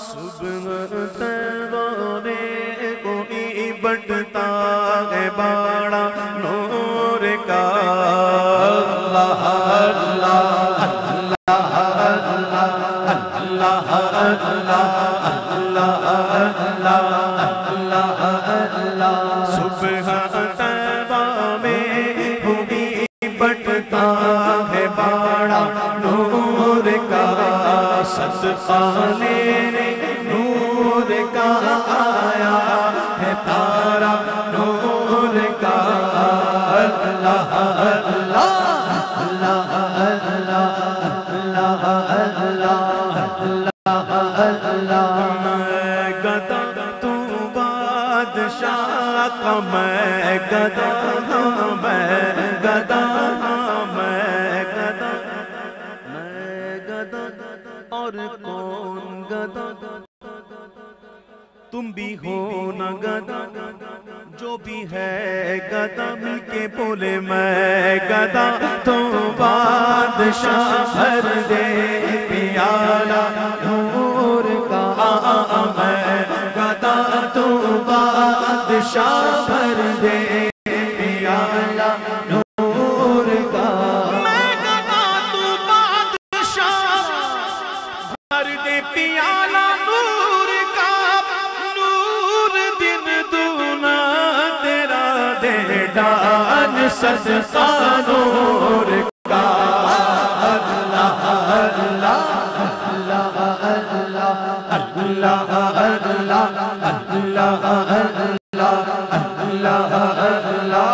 सुबह तैबा में कोई बटता है बाड़ा नूर का अल्लाह अल्लाह अल्लाह अल्लाह अल्लाह अल्लाह अल्लाह अल्लाह सुबह तैबा में कोई बटता सकाने ने नूर का आया है तारा, नूर का अल्लाह अल्लाह अल्लाह अल्लाह अल्लाह अल्लाह अल्लाह मैं गदा तू बादशाह का मैं गदा मैं। तुम भी हो न गदा जो भी है गदा मिलके बोले मैं गदा तो बादशाह भर दे पियाला नूर का। मैं गदा तो बादशाह भर दे पियाला डान सदका नूर का अल्लाह अल्लाह अल्लाह अल्लाह अल्लाह अल्लाह अल्लाह अल्लाह अल्लाह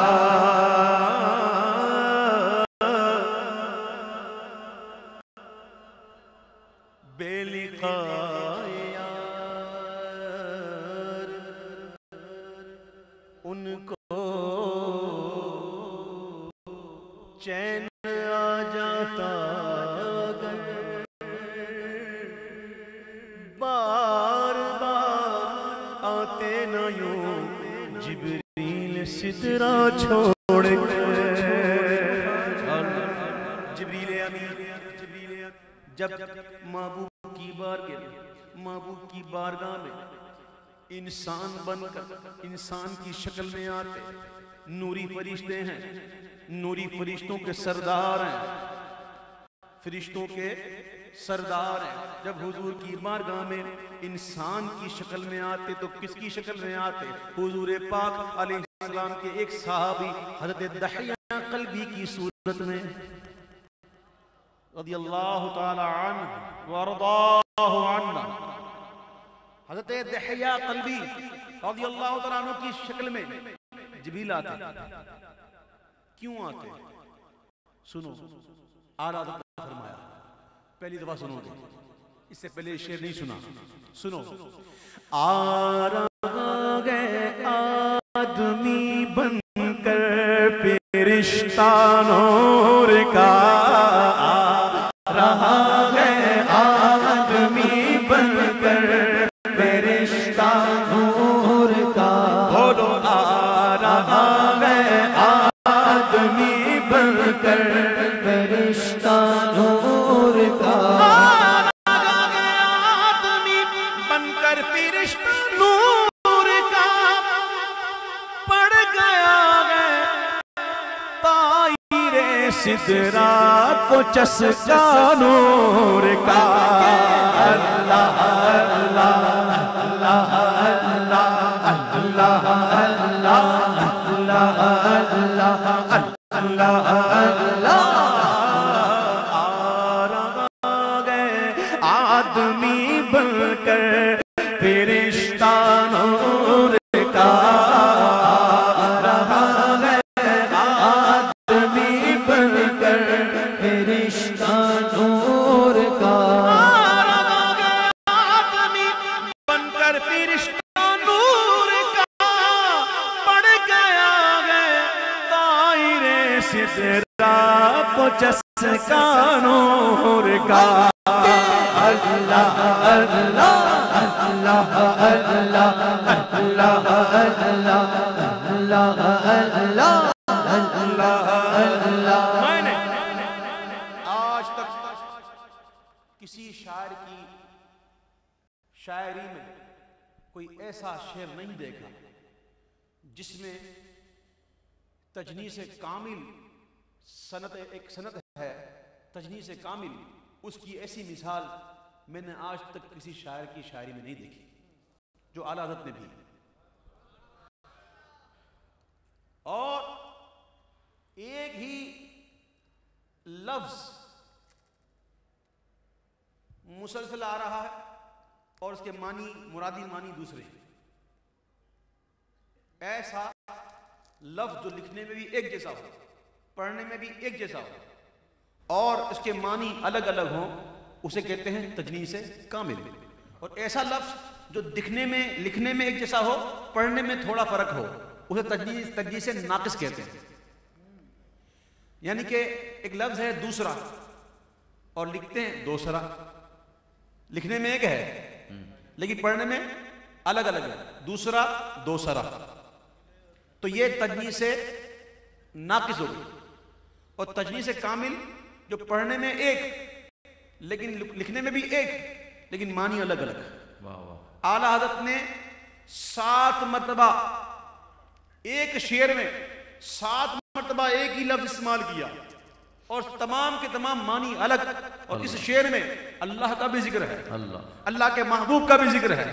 बेलिकायार उनको चैन आ जाता बार बार आते न यूँ, जिबरील सिदरा छोड़ जिबरील जब महबूब की बार के महबूब की बारगाह में इंसान बनकर, इंसान की शक्ल में आते, नूरी फरिश्ते हैं नूरी फरिश्तों के सरदार हैं। फरिश्तों के सरदार हैं। जब हुजूर की बारगाह में इंसान की शक्ल में आते तो किसकी शक्ल में आते? हुजूर पाक अलैहिस्सलाम के एक सहाबी हज़रत दहिया कल्बी की सूरत में रदाहु अन्ना। हज़रत दहिया कल्बी ताला अन्हु की शक्ल में जिबरील आते। क्यों आते हैं? सुनो आला फरमाया, पहली दफ़ा सुनो इससे पहले शेर नहीं सुना। सुनो आ है आदमी बनकर फिरिश्ता नूर का आ रहा पड़ गया है तायरे सिदरा को चसका नूर का अल्लाह अल्लाह अल्लाह अल्लाह अल्लाह अल्लाह अल्लाह अल्लाह अल्लाह आ बनकर फिरिश्ता नूर का पड़ गया है। तायरे सिदरा को चसका नूर का। अल्लाह अल्लाह अल्लाह अल्लाह अल्लाह अल्लाह अल्लाह अल्लाह किसी शायर की शायरी में कोई ऐसा शेर नहीं देखा जिसमें तजनी से कामिल सनत, एक सनत है, तजनी से कामिल, उसकी ऐसी मिसाल मैंने आज तक किसी शायर की शायरी में नहीं देखी, जो आला ने भी और एक ही लफ्ज मुसलसल आ रहा है। और उसके मानी, मुरादी मानी दूसरे। ऐसा लफ्ज जो लिखने में भी एक जैसा हो, पढ़ने में भी एक जैसा हो, और उसके मानी अलग अलग हो, उसे कहते हैं तजनी से कामिल। और ऐसा लफ्ज जो दिखने में, लिखने में एक जैसा हो, पढ़ने में थोड़ा फ़र्क हो, उसे तजनी तजनी से नाकिस कहते हैं। यानी कि एक लफ्ज है दूसरा, और लिखते हैं दूसरा। लिखने में एक है लेकिन पढ़ने में अलग अलग है। दूसरा दोसरा। तो ये तजनी से नाकिस हो गई। और तजनी से कामिल जो पढ़ने में एक लेकिन लिखने में भी एक लेकिन मानी अलग अलग आला हज़रत ने सात मरतबा एक शेर में सात मरतबा एक ही लफ्ज इस्तेमाल किया। और तमाम के तमाम मानी अलग। और इस शेर में अल्लाह का भी ज़िक्र है। अल्लाह। अल्लाह के महबूब का भी ज़िक्र है।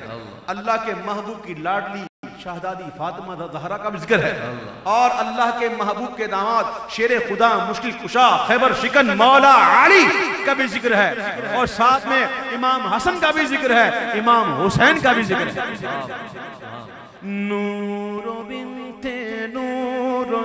अल्लाह। के महबूब की लाडली शाहदादी फातिमा जहरा का भी ज़िक्र है। और अल्लाह के महबूब के दामाद शेर खुदा मुश्किल कुशा खैबर शिकन मौला अली का भी ज़िक्र है। और साथ में इमाम हसन का भी ज़िक्र है। इमाम हुसैन का भी ज़िक्र है। बिनते नूरो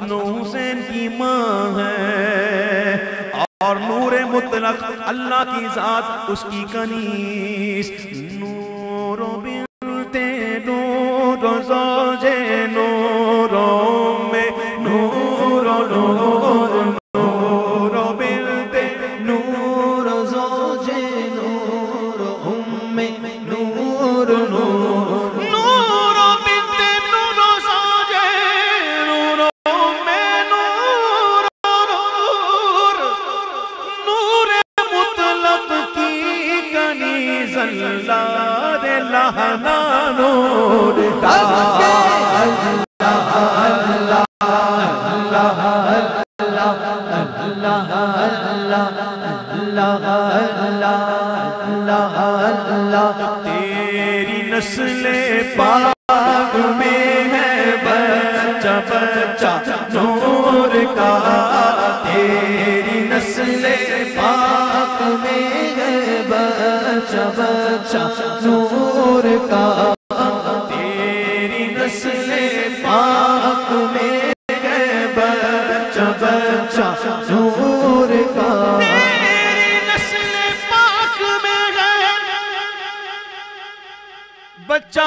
हसन हुसैन की माँ है। और नूर मुतलक अल्लाह की जात उसकी कनीस। नूर बिलते नूर तेरी नस्ल पाक में है बच्चा बच्चा।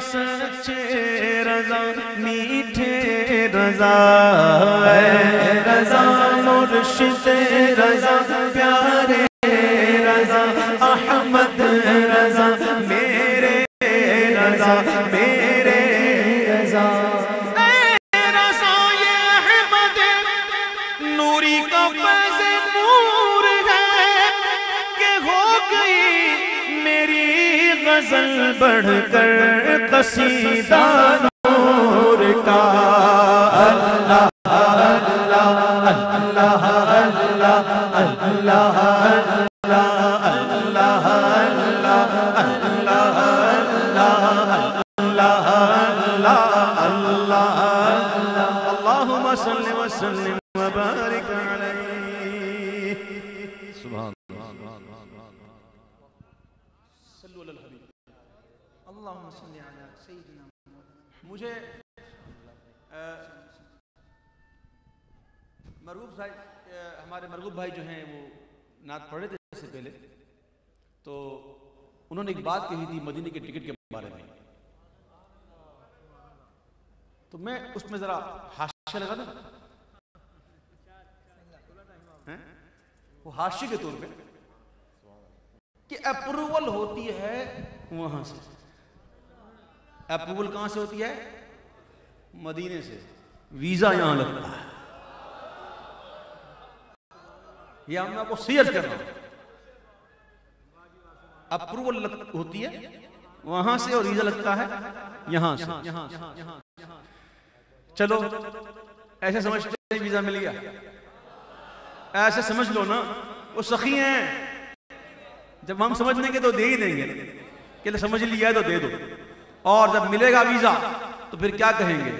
सच्चे रज़ा मीठे रज़ा। रज़ा मुर्शिद रज़ा प्यारे रज़ा अहमद रज़ा मेरे रज़ा मेरे रज़ा। रज़ा ये अहमद नूरी का गज़ल बढ़कर कसीदा नूर का मुझे मरगूब साहब अ, हमारे मरगूब भाई जो हैं वो नात पढ़े थे इससे पहले। तो उन्होंने एक बात कही थी मदीने के टिकट के बारे में। तो मैं उसमें जरा हाशिया लगा दूँ? वो हाशिए के तौर पे कि अप्रूवल होती है वहाँ से। अप्रूवल कहाँ से होती है? मदीने से। वीज़ा यहाँ लगता है। यह मैं आपको शेयर कर रहा हूँ। अप्रूवल होती है। वहाँ से और वीज़ा लगता है। यहाँ से। यहाँ चलो ऐसे समझते हैं वीज़ा मिल गया। ऐसे समझ लो ना। वो सखी हैं। जब हम समझ लेंगे तो दे ही देंगे। कि समझ लिया है तो दे दो। और जब मिलेगा वीज़ा तो फिर क्या कहेंगे?